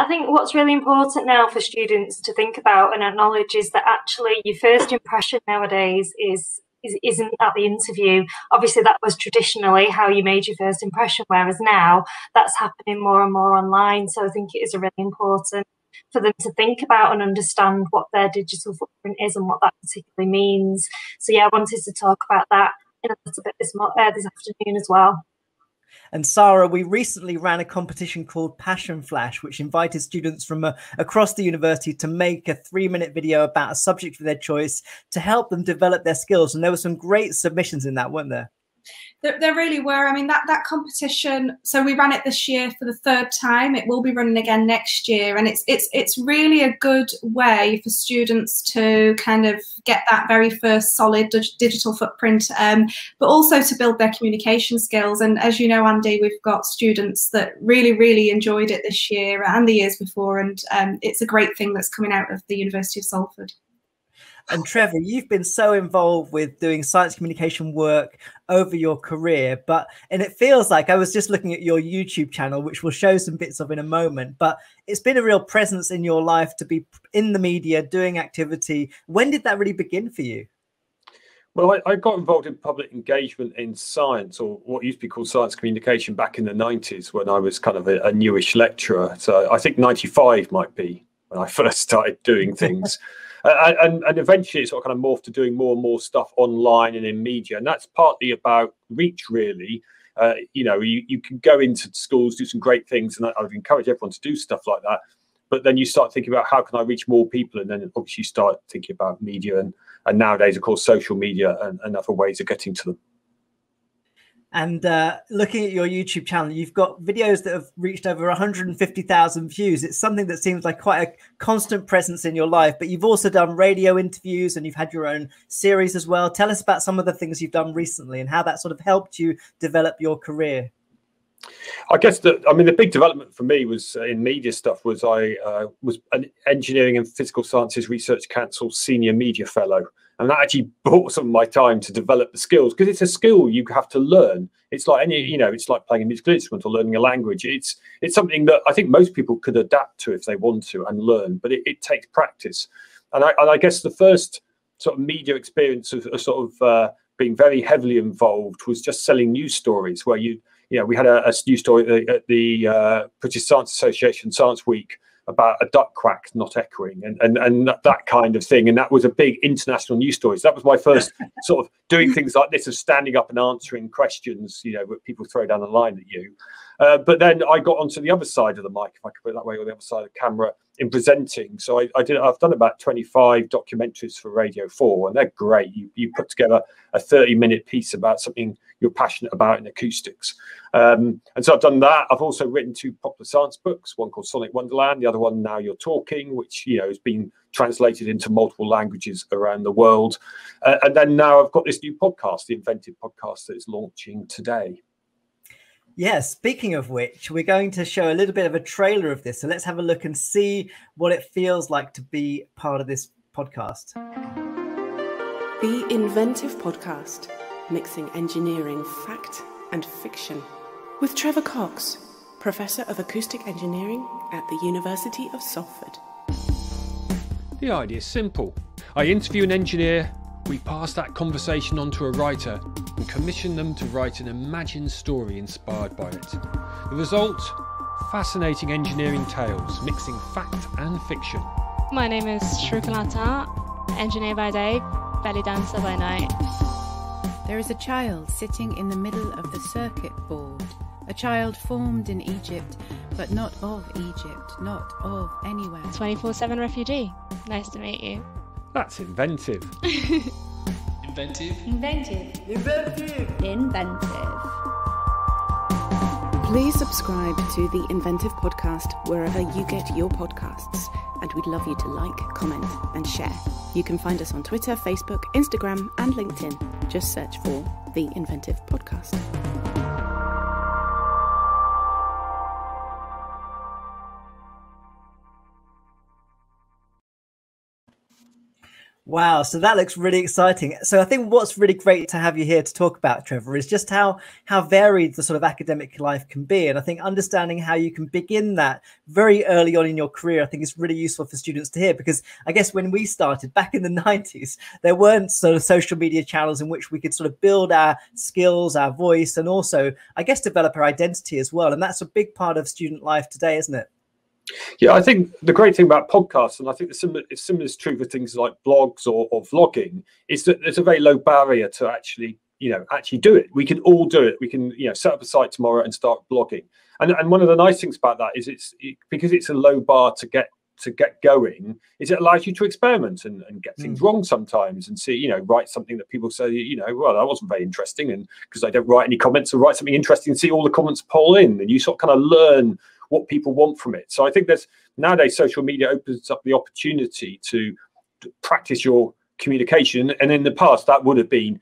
I think what's really important now for students to think about and acknowledge is that actually your first impression nowadays is is, not at the interview. Obviously, that was traditionally how you made your first impression, whereas now that's happening more and more online. So I think it is really important for them to think about and understand what their digital footprint is and what that particularly means. So yeah, I wanted to talk about that in a little bit this, uh, this afternoon as well. And Sarah, we recently ran a competition called Passion Flash, which invited students from uh, across the university to make a three minute video about a subject of their choice to help them develop their skills. And there were some great submissions in that, weren't there? There, there really were. I mean, that that competition. So we ran it this year for the third time. It will be running again next year, and it's it's it's really a good way for students to kind of get that very first solid digital footprint, um, but also to build their communication skills. And as you know, Andy, we've got students that really really enjoyed it this year and the years before, and um, it's a great thing that's coming out of the University of Salford. And Trevor, you've been so involved with doing science communication work over your career, but and it feels like I was just looking at your YouTube channel, which we'll show some bits of in a moment. But it's been a real presence in your life to be in the media doing activity. When did that really begin for you? Well, I, I, got involved in public engagement in science, or what used to be called science communication, back in the 90s when I was kind of a, a newish lecturer. So I think 95 might be when I first started doing things. Uh, and, and eventually it sort of kind of morphed to doing more and more stuff online and in media. And that's partly about reach, really. Uh, you know, you, you can go into schools, do some great things, and I, I would encourage everyone to do stuff like that. But then you start thinking about how can I reach more people, and then obviously you start thinking about media and and nowadays, of course, social media and, and other ways of getting to them. And uh, looking at your YouTube channel, you've got videos that have reached over 150,000 views. It's something that seems like quite a constant presence in your life, but you've also done radio interviews and you've had your own series as well. Tell us about some of the things you've done recently and how that sort of helped you develop your career. I guess that I mean the big development for me was uh, in media stuff was I uh, was an engineering and physical sciences research council senior media fellow and that actually bought some of my time to develop the skills because it's a skill you have to learn. It's like any you know it's like playing a musical instrument or learning a language. It's it's something that i think most people could adapt to if they want to and learn but it, it takes practice. And I, and I guess the first sort of media experience of, of sort of uh, being very heavily involved was just selling news stories where you you know we had a, a news story at the uh, british science association science week about a duck quack not echoing and, and, and that kind of thing. And that was a big international news story. So that was my first sort of doing things like this of standing up and answering questions, you know, that people throw down the line at you. Uh, but then I got onto the other side of the mic, if I could put it that way, or the other side of the camera in presenting. So I, I did. I've done about 25 documentaries for Radio 4, and they're great. You, you put together a 30 minute piece about something you're passionate about in acoustics. Um, and so I've done that. I've also written two popular science books, one called Sonic Wonderland, the other one Now You're Talking, which you know has been translated into multiple languages around the world. Uh, and then now I've got this new podcast, the Inventive podcast, that is launching today. Yeah, speaking of which, we're going to show a little bit of a trailer of this. So let's have a look and see what it feels like to be part of this podcast. The Inventive Podcast, mixing engineering fact and fiction. With Trevor Cox, Professor of Acoustic Engineering at the University of Salford. The idea is simple. I interview an engineer, we pass that conversation on to a writer and commission them to write an imagined story inspired by it. The result? Fascinating engineering tales, mixing fact and fiction. My name is Shrouk El-Attar, engineer by day, belly dancer by night. There is a child sitting in the middle of the circuit board. A child formed in Egypt, but not of Egypt, not of anywhere. 24 7 refugee. Nice to meet you. That's inventive. Inventive. Inventive. Inventive. Inventive. Please subscribe to the Inventive Podcast wherever you get your podcasts, and we'd love you to like, comment, and share. You can find us on Twitter, Facebook, Instagram, and LinkedIn. Just search for the Inventive Podcast. Wow, so that looks really exciting. So I think what's really great to have you here to talk about, Trevor, is just how how varied the sort of academic life can be. And I think understanding how you can begin that very early on in your career, I think is really useful for students to hear because I guess when we started back in the 90s, there weren't sort of social media channels in which we could sort of build our skills, our voice, and also I guess develop our identity as well. And that's a big part of student life today, isn't it? Yeah, I think the great thing about podcasts, and I think the similar, similar is true for things like blogs or, or vlogging, is that there's a very low barrier to actually, you know, actually do it. We can all do it. We can, you know, set up a site tomorrow and start blogging. And and one of the nice things about that is it's it, because it's a low bar to get to get going is it allows you to experiment and, and get things mm. wrong sometimes and see you know write something that people say you know well that wasn't very interesting and because i don't write any comments or write something interesting and see all the comments pull in and you sort of kind of learn what people want from it. So I think there's nowadays social media opens up the opportunity to, to practice your communication. And in the past, that would have been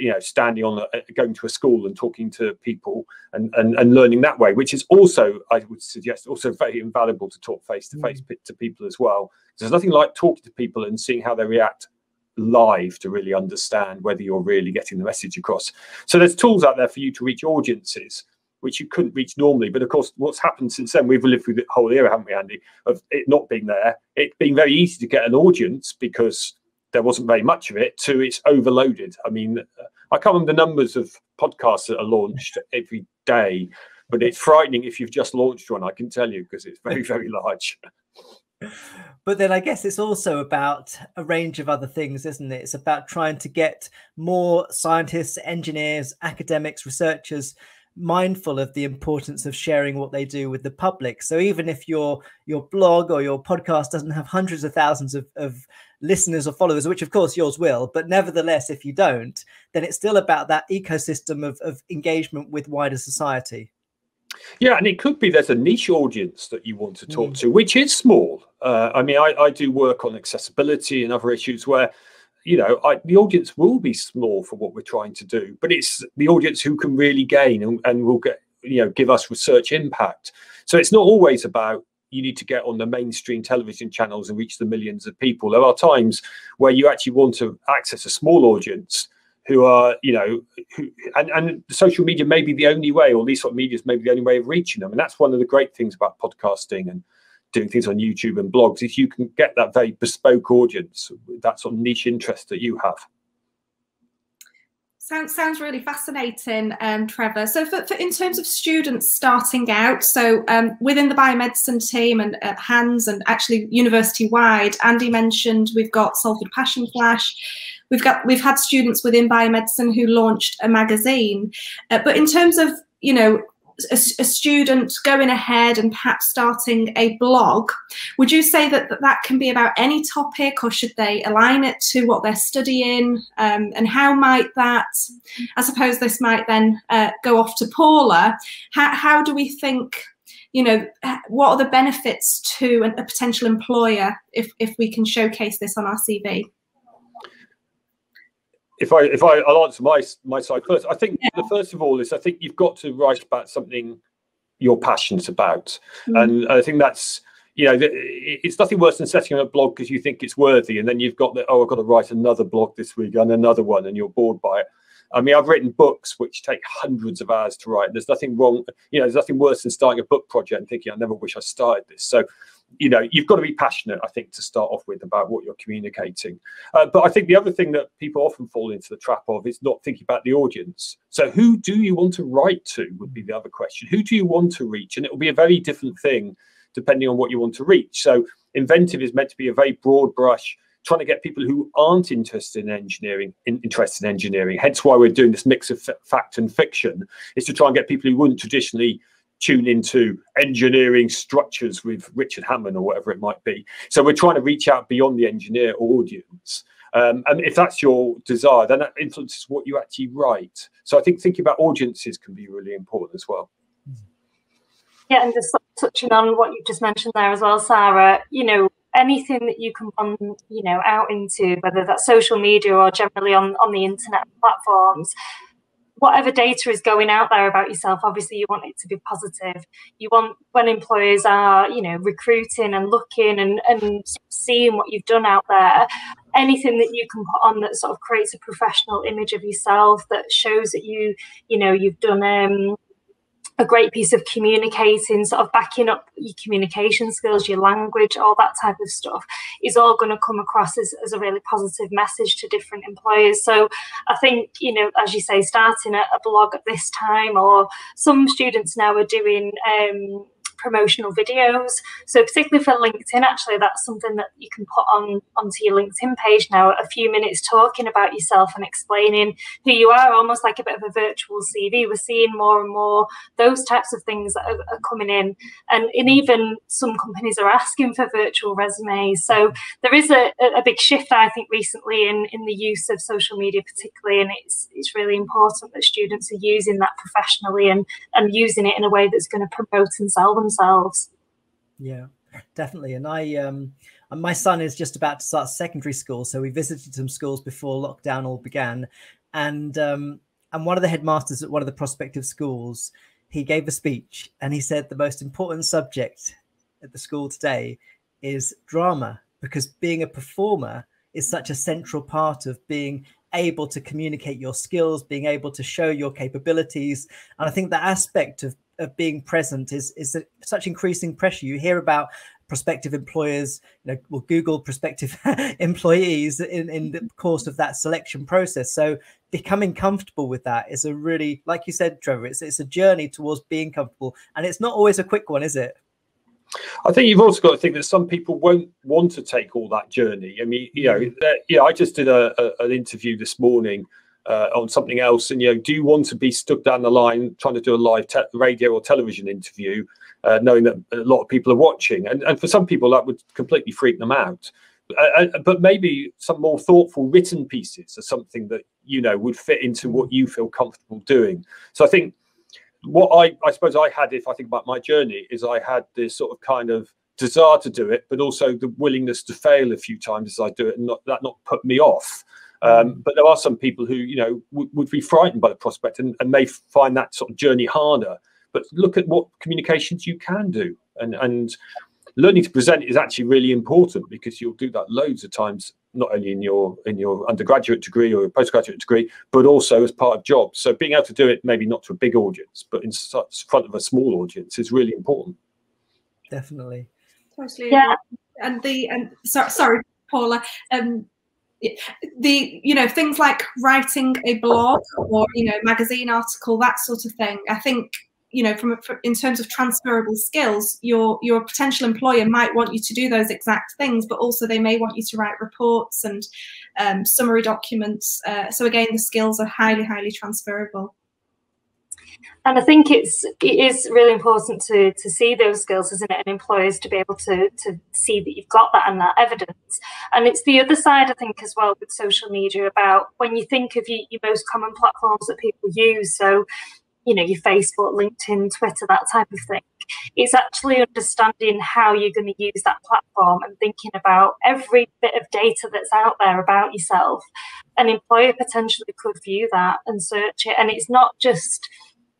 you know standing on a, going to a school and talking to people and, and and learning that way which is also i would suggest also very invaluable to talk face to face mm. to people as well there's nothing like talking to people and seeing how they react live to really understand whether you're really getting the message across so there's tools out there for you to reach audiences which you couldn't reach normally. But of course, what's happened since then, we've lived through the whole era, haven't we, Andy, of it not being there, it being very easy to get an audience because there wasn't very much of it, to it's overloaded. I mean, I can't remember the numbers of podcasts that are launched every day, but it's frightening if you've just launched one, I can tell you, because it's very, very large. But then I guess it's also about a range of other things, isn't it? It's about trying to get more scientists, engineers, academics, researchers mindful of the importance of sharing what they do with the public. So even if your your blog or your podcast doesn't have hundreds of thousands of, of listeners or followers, which of course yours will, but nevertheless, if you don't, then it's still about that ecosystem of, of engagement with wider society. Yeah, and it could be there's a niche audience that you want to talk mm. to, which is small. Uh, I mean, I, I do work on accessibility and other issues where you know, I, the audience will be small for what we're trying to do, but it's the audience who can really gain and, and will get, you know, give us research impact. So it's not always about you need to get on the mainstream television channels and reach the millions of people. There are times where you actually want to access a small audience who are, you know, who, and, and social media may be the only way, or these sort of medias may be the only way of reaching them. And that's one of the great things about podcasting and doing things on YouTube and blogs is you can get that very bespoke audience, that sort of niche interest that you have. Sounds sounds really fascinating, um, Trevor. So, for, for, in terms of students starting out, so um, within the biomedicine team and at HANS and actually university wide, Andy mentioned we've got Salford Passion Flash. We've got we've had students within biomedicine who launched a magazine, uh, but in terms of you know a, a, student going ahead and perhaps starting a blog, would you say that, that that can be about any topic or should they align it to what they're studying? Um, and how might that, I suppose this might then uh, go off to Paula, how, how do we think you know what are the benefits to a potential employer if if we can showcase this on our cv if I if I I'll answer my my side first. I think yeah. the first of all is I think you've got to write about something you're passionate about, mm. and I think that's you know it's nothing worse than setting up a blog because you think it's worthy, and then you've got the oh I've got to write another blog this week and another one, and you're bored by it. I mean, I've written books which take hundreds of hours to write. There's nothing wrong, you know, there's nothing worse than starting a book project and thinking, I never wish I started this. So you know you've got to be passionate i think to start off with about what you're communicating. Uh, but i think the other thing that people often fall into the trap of is not thinking about the audience. So who do you want to write to would be the other question. Who do you want to reach? And it will be a very different thing depending on what you want to reach. So inventive is meant to be a very broad brush trying to get people who aren't interested in engineering in, interested in engineering. Hence why we're doing this mix of f- fact and fiction is to try and get people who wouldn't traditionally tune into engineering structures with Richard Hammond or whatever it might be. So we're trying to reach out beyond the engineer audience. Um, and if that's your desire, then that influences what you actually write. So I think thinking about audiences can be really important as well. Yeah, and just touching on what you just mentioned there as well, Sarah, you know, anything that you can on you know out into whether that's social media or generally on on the internet platforms whatever data is going out there about yourself, obviously you want it to be positive. You want when employers are, you know, recruiting and looking and, and seeing what you've done out there, anything that you can put on that sort of creates a professional image of yourself that shows that you you know you've done um a great piece of communicating, sort of backing up your communication skills, your language, all that type of stuff is all going to come across as, as a really positive message to different employers. So I think, you know, as you say, starting a, a blog at this time, or some students now are doing um, promotional videos. So particularly for LinkedIn, actually, that's something that you can put on onto your LinkedIn page now. A few minutes talking about yourself and explaining who you are, almost like a bit of a virtual CV. We're seeing more and more those types of things that are, are coming in, and, and even some companies are asking for virtual resumes. So there is a, a big shift, I think, recently in in the use of social media, particularly, and it's it's really important that students are using that professionally and and using it in a way that's going to promote and sell them themselves. Yeah, definitely. And I, um, my son is just about to start secondary school, so we visited some schools before lockdown all began, and um, and one of the headmasters at one of the prospective schools, he gave a speech, and he said the most important subject at the school today is drama because being a performer is such a central part of being able to communicate your skills, being able to show your capabilities. And I think that aspect of of being present is is such increasing pressure. You hear about prospective employers, you know, will Google prospective employees in, in the course of that selection process. So becoming comfortable with that is a really, like you said, Trevor, it's it's a journey towards being comfortable, and it's not always a quick one, is it? I think you've also got to think that some people won't want to take all that journey. I mean, you know, mm. yeah, I just did a, a, an interview this morning uh, on something else. And you know do you want to be stuck down the line trying to do a live te- radio or television interview uh, knowing that a lot of people are watching? And, and for some people that would completely freak them out. Uh, uh, but maybe some more thoughtful written pieces are something that you know would fit into what you feel comfortable doing. So i think what i i suppose i had if i think about my journey is i had this sort of kind of desire to do it but also the willingness to fail a few times as i do it and not, that not put me off um, but there are some people who, you know, w- would be frightened by the prospect and, and, may find that sort of journey harder. But look at what communications you can do, and and learning to present is actually really important because you'll do that loads of times, not only in your in your undergraduate degree or postgraduate degree, but also as part of jobs. So being able to do it, maybe not to a big audience, but in front of a small audience, is really important. Definitely. Totally. Yeah. And the and so, sorry, Paula. Um, the you know things like writing a blog or you know magazine article that sort of thing i think you know from, from in terms of transferable skills your your potential employer might want you to do those exact things but also they may want you to write reports and um, summary documents. Uh, so again the skills are highly highly transferable and I think it's it is really important to to see those skills, isn't it? And employers to be able to to see that you've got that and that evidence. And it's the other side, I think, as well with social media about when you think of your, your most common platforms that people use. So, you know, your Facebook, LinkedIn, Twitter, that type of thing. It's actually understanding how you're going to use that platform and thinking about every bit of data that's out there about yourself. An employer potentially could view that and search it. And it's not just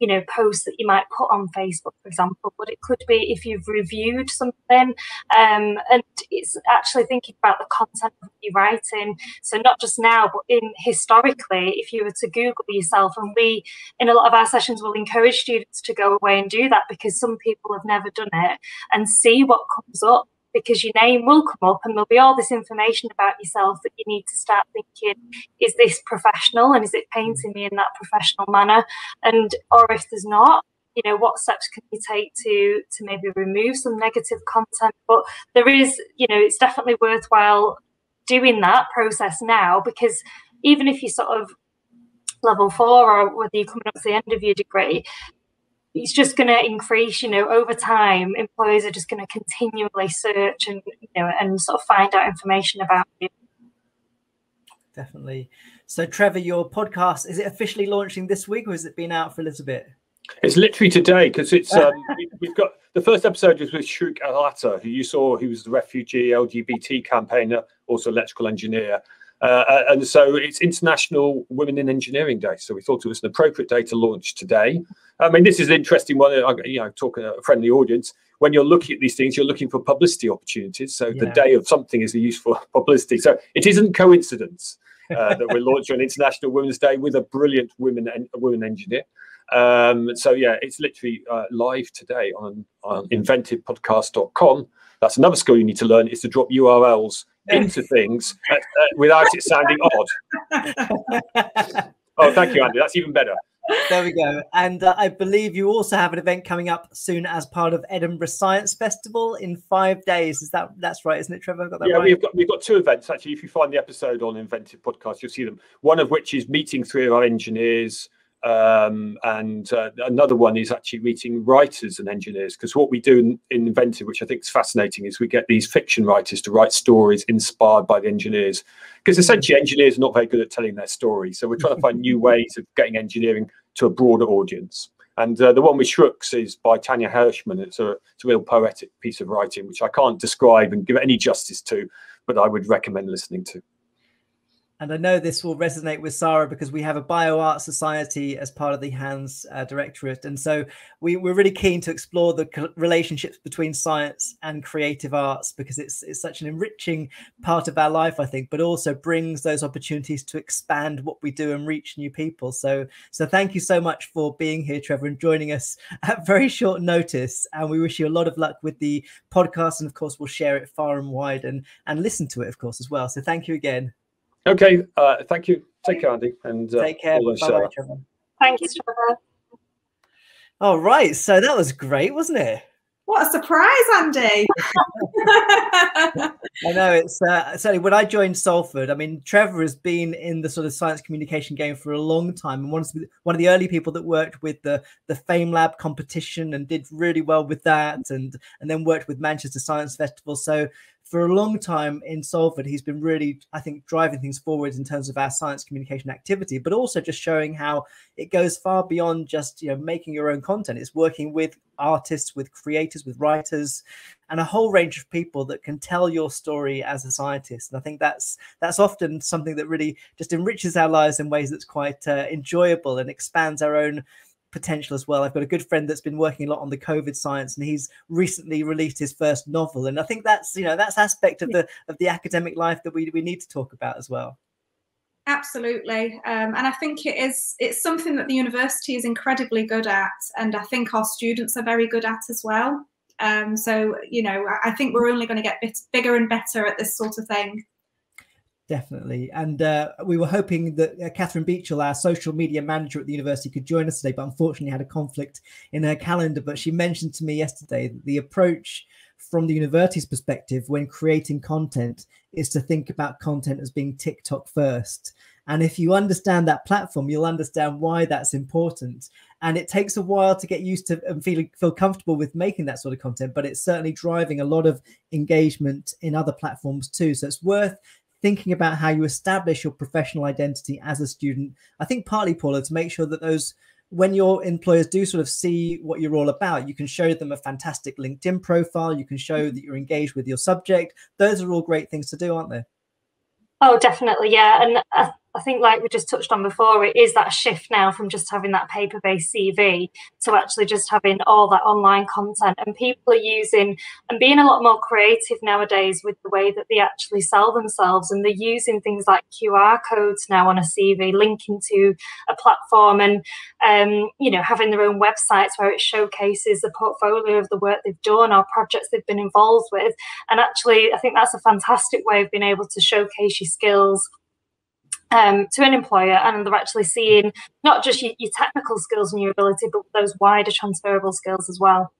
you know posts that you might put on facebook for example but it could be if you've reviewed something um, and it's actually thinking about the content of you're writing. So not just now but in historically if you were to google yourself and we in a lot of our sessions will encourage students to go away and do that because some people have never done it and see what comes up because your name will come up and there'll be all this information about yourself that you need to start thinking is this professional and is it painting me in that professional manner? And or if there's not you know what steps can you take to to maybe remove some negative content? But there is you know it's definitely worthwhile doing that process now because even if you sort of level four or whether you're coming up to the end of your degree it's just going to increase you know over time employers are just going to continually search and you know and sort of find out information about you. Definitely. So trevor your podcast is it officially launching this week or has it been out for a little bit? It's literally today because it's um, we've got the first episode was with Shrouk El-Attar, who you saw, who was the refugee LGBT campaigner, also electrical engineer, Uh, and so it's International Women in Engineering Day. So we thought it was an appropriate day to launch today. I mean, this is an interesting one. You know, talking to a friendly audience. When you're looking at these things, you're looking for publicity opportunities. So yeah. the day of something is a useful publicity. So it isn't coincidence uh, that we're launching on International Women's Day with a brilliant women en- women engineer. Um, so yeah, it's literally uh, live today on, on inventivepodcast.com. That's another skill you need to learn is to drop URLs into things uh, uh, without it sounding odd. oh, thank you, Andy. That's even better. There we go. And uh, I believe you also have an event coming up soon as part of Edinburgh Science Festival in five days. Is that that's right, isn't it, Trevor? yeah, right? we've got we've got two events actually. If you find the episode on Inventive Podcast, you'll see them. One of which is meeting three of our engineers um, and uh, another one is actually meeting writers and engineers because what we do in, in, Inventive, which I think is fascinating, is we get these fiction writers to write stories inspired by the engineers because essentially engineers are not very good at telling their story. So we're trying to find new ways of getting engineering to a broader audience. And uh, the one with Shrouk's is by Tania Hershman. It's a, it's a real poetic piece of writing, which I can't describe and give any justice to, but I would recommend listening to. And I know this will resonate with Sarah because we have a BioArt Society as part of the HANS uh, Directorate. And so we, we're really keen to explore the relationships between science and creative arts because it's, it's such an enriching part of our life, I think, but also brings those opportunities to expand what we do and reach new people. So, so thank you so much for being here, Trevor, and joining us at very short notice. And we wish you a lot of luck with the podcast. And of course, we'll share it far and wide and, and listen to it, of course, as well. So thank you again. Okay. Uh, thank you. Take care, Andy. And uh, take care. Bye, Thank you, Trevor. All right. So that was great, wasn't it? What a surprise, Andy! I know it's uh, certainly when I joined Salford. I mean, Trevor has been in the sort of science communication game for a long time, and one of the, one of the early people that worked with the the FameLab competition and did really well with that, and and then worked with Manchester Science Festival. So for a long time in Salford, he's been really, I think, driving things forward in terms of our science communication activity, but also just showing how it goes far beyond just you know making your own content. It's working with artists, with creators, with writers, and a whole range of people that can tell your story as a scientist. And I think that's that's often something that really just enriches our lives in ways that's quite uh, enjoyable and expands our own potential as well. I've got a good friend that's been working a lot on the COVID science, and he's recently released his first novel. And I think that's you know that's aspect of the of the academic life that we we need to talk about as well. Absolutely, um, and I think it is it's something that the university is incredibly good at, and I think our students are very good at as well. Um, so you know, I think we're only going to get bit bigger and better at this sort of thing. Definitely. And uh, we were hoping that uh, Catherine Beechell, our social media manager at the university, could join us today, but unfortunately had a conflict in her calendar. But she mentioned to me yesterday that the approach from the university's perspective when creating content is to think about content as being TikTok first. And if you understand that platform, you'll understand why that's important. And it takes a while to get used to and feeling feel comfortable with making that sort of content, but it's certainly driving a lot of engagement in other platforms too. So it's worth thinking about how you establish your professional identity as a student. I think partly, Paula, to make sure that those when your employers do sort of see what you're all about, you can show them a fantastic LinkedIn profile. You can show that you're engaged with your subject. Those are all great things to do, aren't they? Oh, definitely, yeah. And uh, I think, like we just touched on before, it is that shift now from just having that paper based CV to actually just having all that online content. And people are using and being a lot more creative nowadays with the way that they actually sell themselves. And they're using things like QR codes now on a CV, linking to a platform and, um, you know, having their own websites where it showcases the portfolio of the work they've done or projects they've been involved with. And actually, I think that's a fantastic way of being able to showcase your skills um, to an employer and they're actually seeing not just your, your, technical skills and your ability, but those wider transferable skills as well.